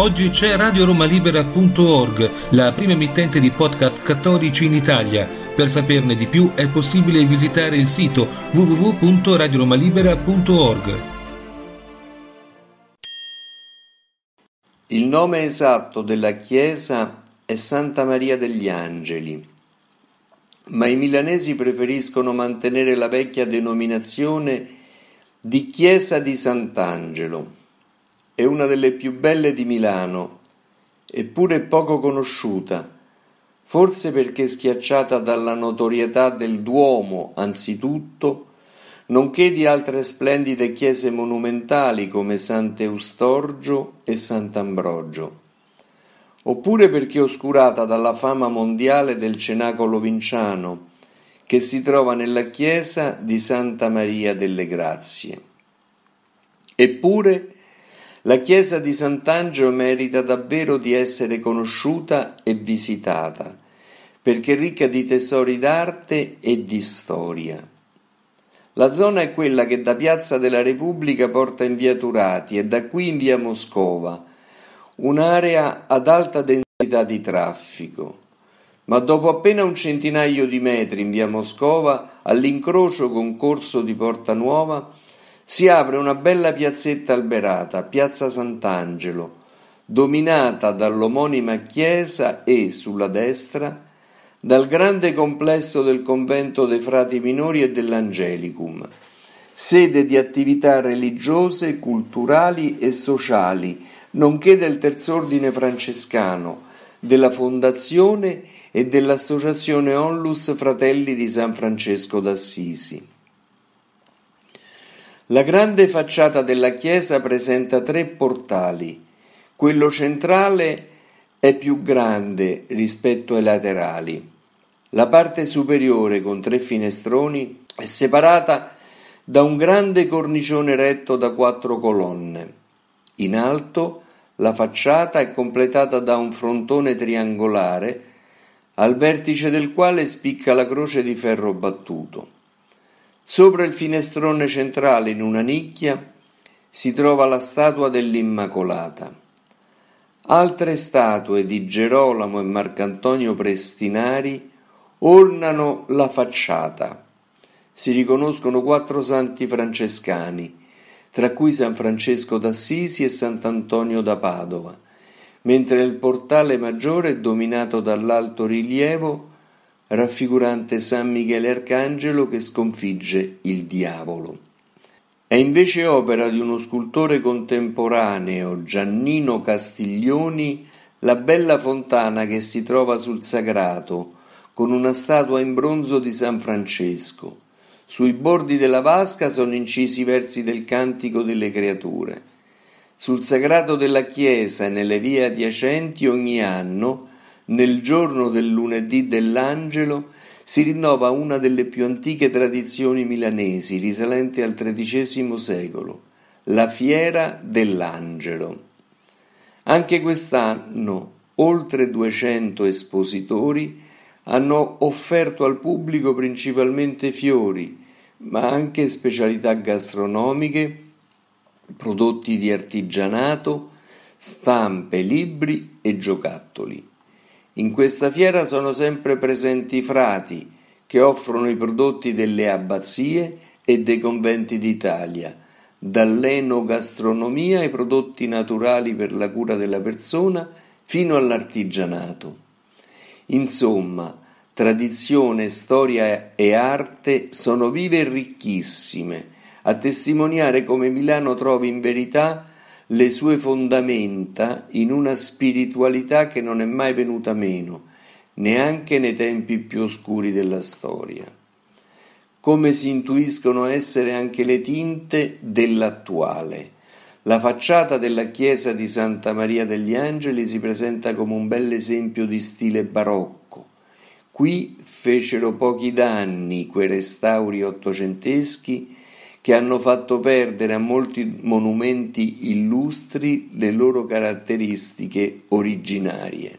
Oggi c'è radioromalibera.org, la prima emittente di podcast cattolici in Italia. Per saperne di più è possibile visitare il sito www.radioromalibera.org. Il nome esatto della chiesa è Santa Maria degli Angeli, ma i milanesi preferiscono mantenere la vecchia denominazione di Chiesa di Sant'Angelo è una delle più belle di Milano, eppure poco conosciuta, forse perché schiacciata dalla notorietà del Duomo anzitutto, nonché di altre splendide chiese monumentali come Sant'Eustorgio e Sant'Ambrogio, oppure perché oscurata dalla fama mondiale del cenacolo vinciano, che si trova nella chiesa di Santa Maria delle Grazie. Eppure la chiesa di Sant'Angelo merita davvero di essere conosciuta e visitata, perché è ricca di tesori d'arte e di storia. La zona è quella che da Piazza della Repubblica porta in via Turati e da qui in via Moscova, un'area ad alta densità di traffico. Ma dopo appena un centinaio di metri in via Moscova, all'incrocio con Corso di Porta Nuova, si apre una bella piazzetta alberata, piazza Sant'Angelo, dominata dall'omonima chiesa e, sulla destra, dal grande complesso del convento dei frati minori e dell'Angelicum, sede di attività religiose, culturali e sociali, nonché del terzordine francescano, della fondazione e dell'associazione Onlus Fratelli di San Francesco d'Assisi. La grande facciata della chiesa presenta tre portali. Quello centrale è più grande rispetto ai laterali. La parte superiore, con tre finestroni, è separata da un grande cornicione retto da quattro colonne. In alto la facciata è completata da un frontone triangolare, al vertice del quale spicca la croce di ferro battuto. Sopra il finestrone centrale, in una nicchia, si trova la statua dell'Immacolata. Altre statue di Gerolamo e Marcantonio Prestinari ornano la facciata. Si riconoscono quattro santi francescani, tra cui San Francesco d'Assisi e Sant'Antonio da Padova, mentre il portale maggiore è dominato dall'alto rilievo raffigurante San Michele Arcangelo che sconfigge il diavolo. È invece opera di uno scultore contemporaneo, Giannino Castiglioni, la bella fontana che si trova sul Sagrato, con una statua in bronzo di San Francesco. Sui bordi della vasca sono incisi i versi del Cantico delle Creature. Sul sagrato della chiesa e nelle vie adiacenti ogni anno nel giorno del lunedì dell'Angelo si rinnova una delle più antiche tradizioni milanesi risalente al XIII secolo, la Fiera dell'Angelo. Anche quest'anno oltre 200 espositori hanno offerto al pubblico principalmente fiori, ma anche specialità gastronomiche, prodotti di artigianato, stampe, libri e giocattoli. In questa fiera sono sempre presenti i frati che offrono i prodotti delle abbazie e dei conventi d'Italia, dall'enogastronomia ai prodotti naturali per la cura della persona fino all'artigianato. Insomma, tradizione, storia e arte sono vive e ricchissime, a testimoniare come Milano trovi in verità le sue fondamenta in una spiritualità che non è mai venuta meno, neanche nei tempi più oscuri della storia. Come si intuiscono essere anche le tinte dell'attuale. La facciata della chiesa di Santa Maria degli Angeli si presenta come un bel esempio di stile barocco. Qui fecero pochi danni quei restauri ottocenteschi che hanno fatto perdere a molti monumenti illustri le loro caratteristiche originarie.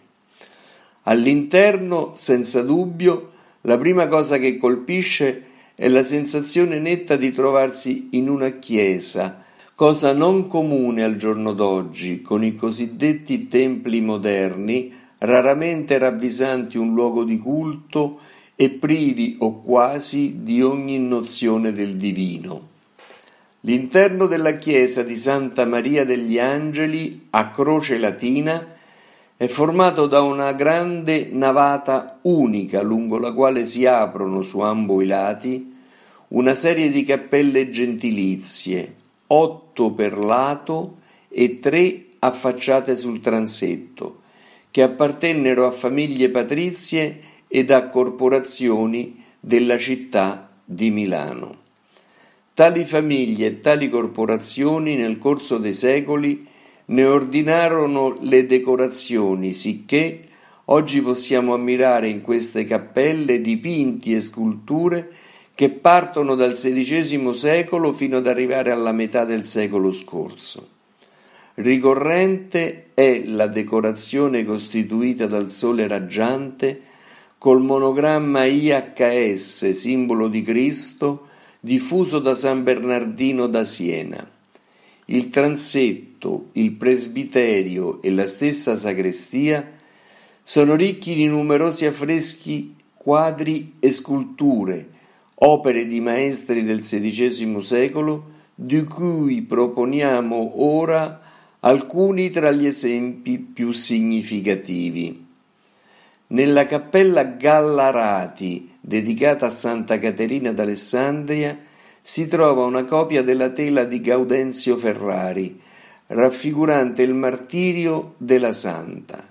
All'interno, senza dubbio, la prima cosa che colpisce è la sensazione netta di trovarsi in una chiesa, cosa non comune al giorno d'oggi con i cosiddetti templi moderni, raramente ravvisanti un luogo di culto e privi o quasi di ogni nozione del divino. L'interno della chiesa di Santa Maria degli Angeli, a croce latina, è formato da una grande navata unica lungo la quale si aprono su ambo i lati una serie di cappelle gentilizie, otto per lato e tre affacciate sul transetto, che appartennero a famiglie patrizie ed a corporazioni della città di Milano. Tali famiglie e tali corporazioni nel corso dei secoli ne ordinarono le decorazioni, sicché oggi possiamo ammirare in queste cappelle dipinti e sculture che partono dal XVI secolo fino ad arrivare alla metà del secolo scorso. Ricorrente è la decorazione costituita dal sole raggiante col monogramma IHS, simbolo di Cristo, diffuso da San Bernardino da Siena. Il transetto, il presbiterio e la stessa sagrestia sono ricchi di numerosi affreschi, quadri e sculture, opere di maestri del XVI secolo, di cui proponiamo ora alcuni tra gli esempi più significativi. Nella cappella Gallarati, dedicata a Santa Caterina d'Alessandria, si trova una copia della tela di Gaudenzio Ferrari, raffigurante il martirio della Santa.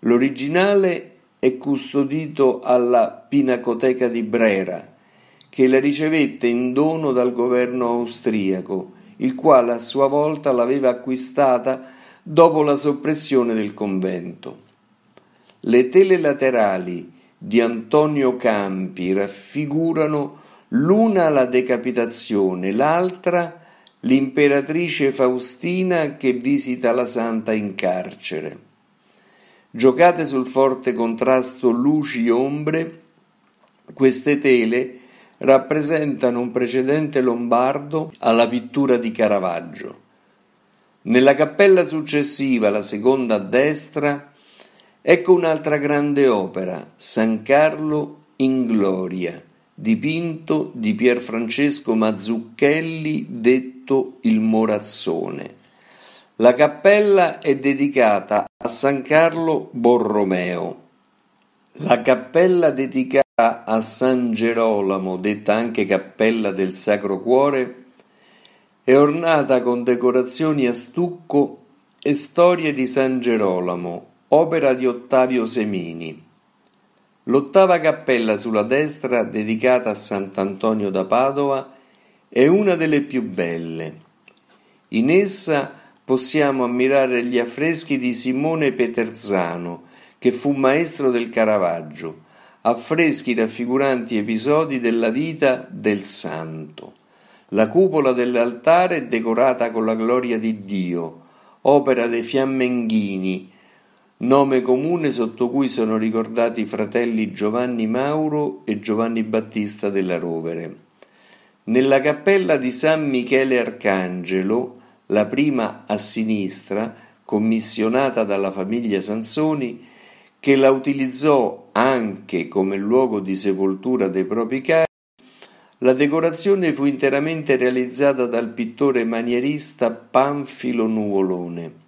L'originale è custodito alla Pinacoteca di Brera, che la ricevette in dono dal governo austriaco, il quale a sua volta l'aveva acquistata dopo la soppressione del convento. Le tele laterali di Antonio Campi raffigurano l'una la decapitazione, l'altra l'imperatrice Faustina che visita la santa in carcere. Giocate sul forte contrasto luci-ombre, queste tele rappresentano un precedente lombardo alla pittura di Caravaggio. Nella cappella successiva, la seconda a destra, Ecco un'altra grande opera, San Carlo in Gloria, dipinto di Pierfrancesco Mazzucchelli, detto il Morazzone. La cappella è dedicata a San Carlo Borromeo. La cappella dedicata a San Gerolamo, detta anche cappella del Sacro Cuore, è ornata con decorazioni a stucco e storie di San Gerolamo, opera di Ottavio Semini. L'ottava cappella sulla destra, dedicata a Sant'Antonio da Padova, è una delle più belle. In essa possiamo ammirare gli affreschi di Simone Peterzano, che fu maestro del Caravaggio, affreschi raffiguranti episodi della vita del santo. La cupola dell'altare è decorata con la gloria di Dio, opera dei Fiammenghini, nome comune sotto cui sono ricordati i fratelli Giovanni Mauro e Giovanni Battista della Rovere. Nella cappella di San Michele Arcangelo, la prima a sinistra, commissionata dalla famiglia Sansoni, che la utilizzò anche come luogo di sepoltura dei propri cari, la decorazione fu interamente realizzata dal pittore manierista Panfilo Nuvolone.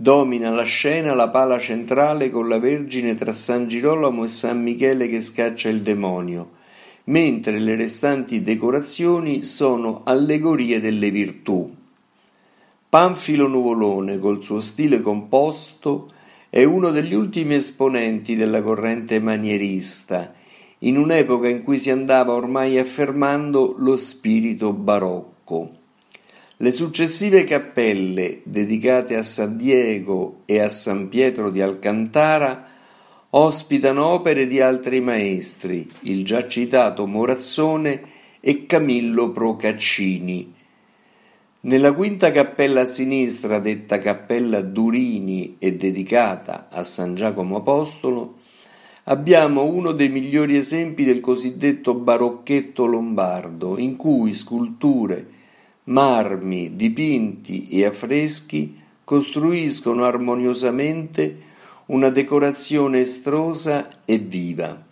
Domina la scena la pala centrale con la Vergine tra San Girolamo e San Michele che scaccia il demonio, mentre le restanti decorazioni sono allegorie delle virtù. Panfilo Nuvolone, col suo stile composto, è uno degli ultimi esponenti della corrente manierista, in un'epoca in cui si andava ormai affermando lo spirito barocco. Le successive cappelle, dedicate a San Diego e a San Pietro di Alcantara, ospitano opere di altri maestri, il già citato Morazzone e Camillo Procaccini. Nella quinta cappella a sinistra, detta Cappella Durini e dedicata a San Giacomo Apostolo, abbiamo uno dei migliori esempi del cosiddetto barocchetto lombardo, in cui sculture, marmi, dipinti e affreschi costruiscono armoniosamente una decorazione estrosa e viva.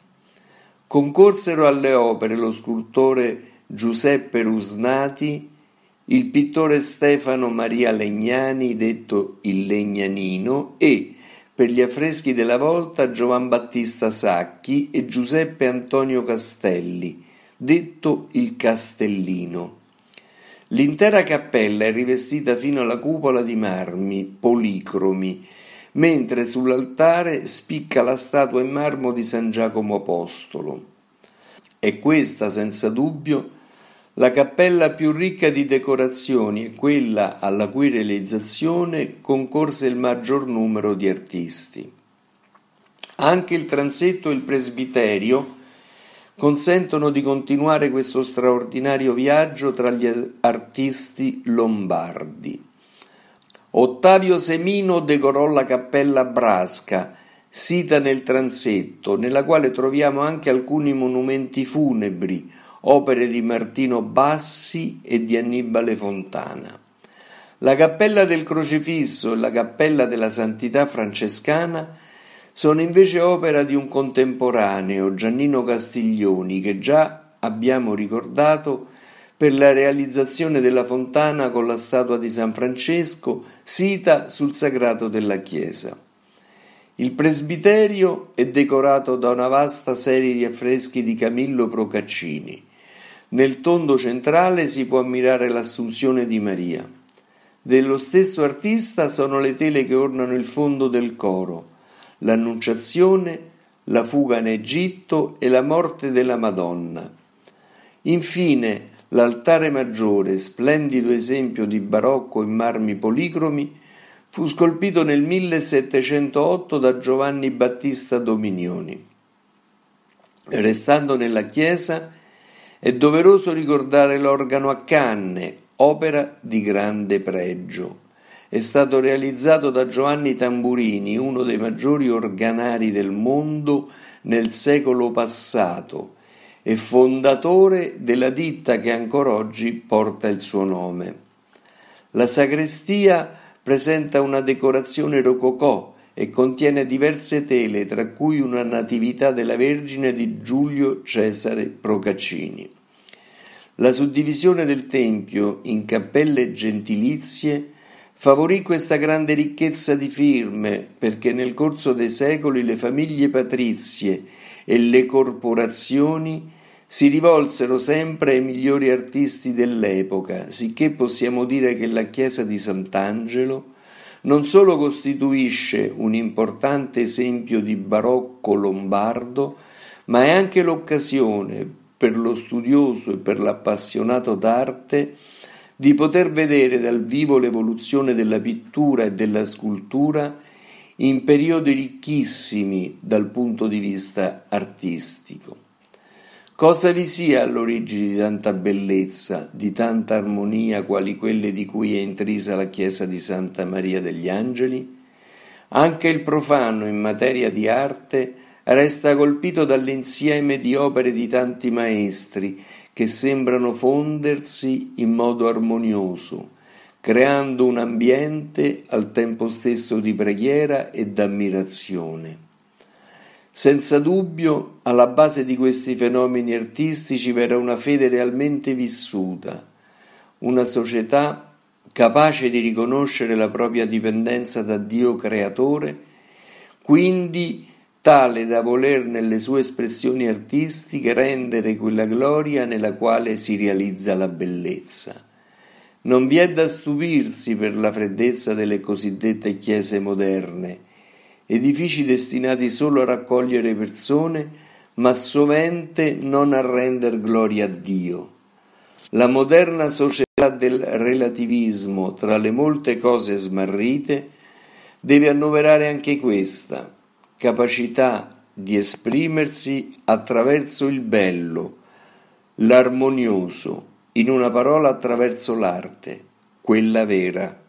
Concorsero alle opere lo scultore Giuseppe Rusnati, il pittore Stefano Maria Legnani, detto il Legnanino, e per gli affreschi della volta Giovan Battista Sacchi e Giuseppe Antonio Castelli, detto il Castellino. L'intera cappella è rivestita fino alla cupola di marmi policromi, mentre sull'altare spicca la statua in marmo di San Giacomo Apostolo. È questa, senza dubbio, la cappella più ricca di decorazioni e quella alla cui realizzazione concorse il maggior numero di artisti. Anche il transetto e il presbiterio consentono di continuare questo straordinario viaggio tra gli artisti lombardi. Ottavio Semino decorò la cappella Brasca, sita nel transetto, nella quale troviamo anche alcuni monumenti funebri, opere di Martino Bassi e di Annibale Fontana. La cappella del Crocefisso e la cappella della Santità Francescana sono invece opera di un contemporaneo, Giannino Castiglioni, che già abbiamo ricordato per la realizzazione della fontana con la statua di San Francesco sita sul sagrato della chiesa. Il presbiterio è decorato da una vasta serie di affreschi di Camillo Procaccini. Nel tondo centrale si può ammirare l'Assunzione di Maria. Dello stesso artista sono le tele che ornano il fondo del coro, l'Annunciazione, la fuga in Egitto e la morte della Madonna. Infine, l'altare maggiore, splendido esempio di barocco in marmi policromi, fu scolpito nel 1708 da Giovanni Battista Dominioni. Restando nella chiesa, è doveroso ricordare l'organo a canne, opera di grande pregio. È stato realizzato da Giovanni Tamburini, uno dei maggiori organari del mondo nel secolo passato e fondatore della ditta che ancora oggi porta il suo nome. La sagrestia presenta una decorazione rococò e contiene diverse tele, tra cui una Natività della Vergine di Giulio Cesare Procaccini. La suddivisione del Tempio in cappelle gentilizie favorì questa grande ricchezza di firme perché nel corso dei secoli le famiglie patrizie e le corporazioni si rivolsero sempre ai migliori artisti dell'epoca, sicché possiamo dire che la chiesa di Sant'Angelo non solo costituisce un importante esempio di barocco lombardo, ma è anche l'occasione per lo studioso e per l'appassionato d'arte di poter vedere dal vivo l'evoluzione della pittura e della scultura in periodi ricchissimi dal punto di vista artistico. Cosa vi sia all'origine di tanta bellezza, di tanta armonia quali quelle di cui è intrisa la chiesa di Santa Maria degli Angeli? Anche il profano in materia di arte resta colpito dall'insieme di opere di tanti maestri che sembrano fondersi in modo armonioso, creando un ambiente al tempo stesso di preghiera e d'ammirazione. Senza dubbio, alla base di questi fenomeni artistici verrà una fede realmente vissuta, una società capace di riconoscere la propria dipendenza da Dio creatore, quindi tale da voler nelle sue espressioni artistiche rendere quella gloria nella quale si realizza la bellezza. Non vi è da stupirsi per la freddezza delle cosiddette chiese moderne, edifici destinati solo a raccogliere persone, ma sovente non a render gloria a Dio. La moderna società del relativismo, tra le molte cose smarrite, deve annoverare anche questa, capacità di esprimersi attraverso il bello, l'armonioso, in una parola attraverso l'arte, quella vera.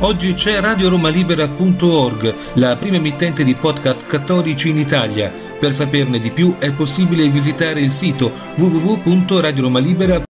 Oggi c'è RadioRomaLibera.org, la prima emittente di podcast cattolici in Italia Per saperne di più è possibile visitare il sito www.radioromalibera.com